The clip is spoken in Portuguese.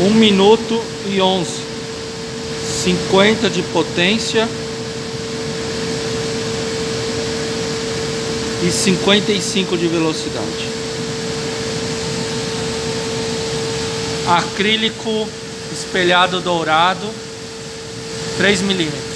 1 minuto e 11 50 de potência. E 55 de velocidade. Acrílico espelhado dourado 3 milímetros.